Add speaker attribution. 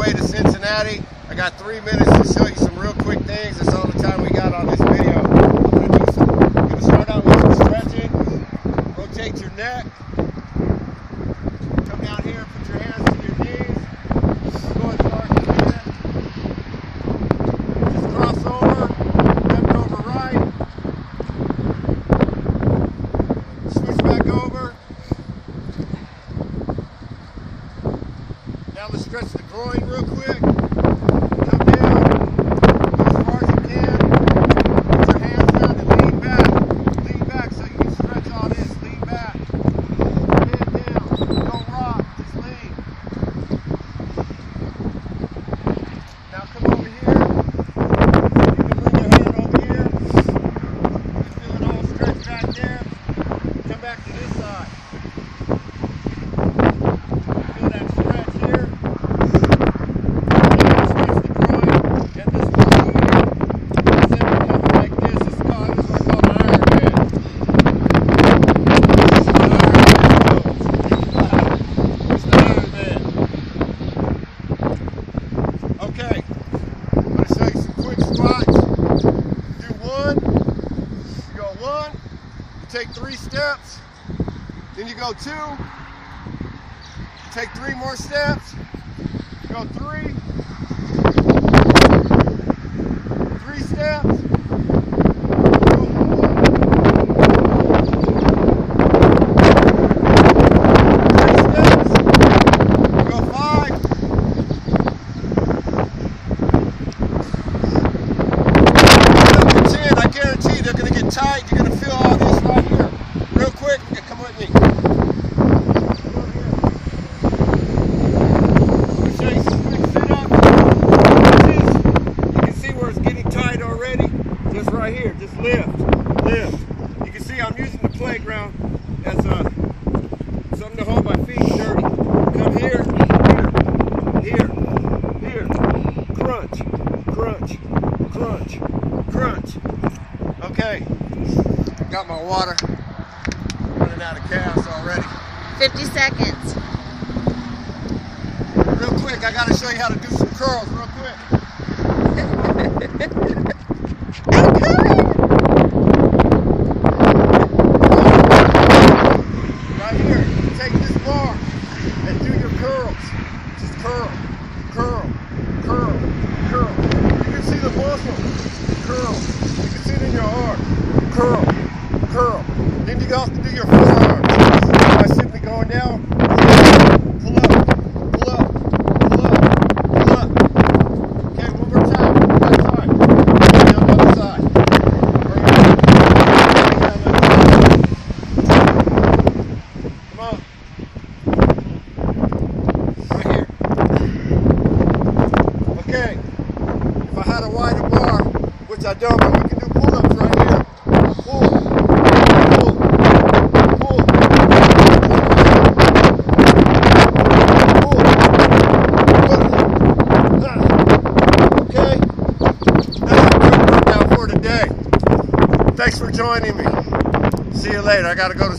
Speaker 1: way to Cincinnati. I got three minutes to show you some real quick things. That's all the time we got on this video. I'm I'm gonna start out with some stretching. Rotate your neck. Come down here and put your hands to your knees. Go as far as you can. Just cross over. Left over right. Switch back over. Now let's stretch the groin real quick. Come down. As far as you can. Put your hands down and lean back. Lean back so you can stretch all this. Lean back. Head down. Don't rock. Just lean. Now come over here. You can bring your hand over here. You feel it all stretch back there. Come back to this side. Feel that stretch here. Stretch the groin and this groin. It's everything like this. It's called, this is called an Iron Man. This is an Iron Man. It's the Iron Man. Okay. I'm to show you some quick squats. Do one. You go one. You take three steps. Then you go two. Take three more steps. Go three. Three steps. Go four. Three steps. Go five. Up to ten, I tight. You're gonna feel all this right here. Real quick, come with me. Just right here. Just lift. Lift. You can see I'm using the playground as a something to hold my feet dirty. Come here, here, here, here. Crunch, crunch, crunch, crunch. Okay. Got my water. Running out of gas already.
Speaker 2: 50 seconds.
Speaker 1: Real quick, I gotta show you how to do some curls real quick.
Speaker 2: I'm coming.
Speaker 1: Right here, take this bar and do your curls. Just curl, curl, curl, curl. You can see the muscle. Curl. You can see it in your arm. Curl, curl. You have to do your forearms. By simply going down, pull up, pull up, pull up, pull up. Okay, one more time. One time. Down. Come on. Right here. Okay. If I had a wider bar, which I don't, but we can do pull-ups right here. Pull. Pull. Pull. Pull. Pull. Ah. Okay. That's a good workout for today. Thanks for joining me. See you later. I gotta go to